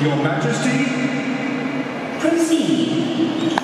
Your Majesty, Proceed.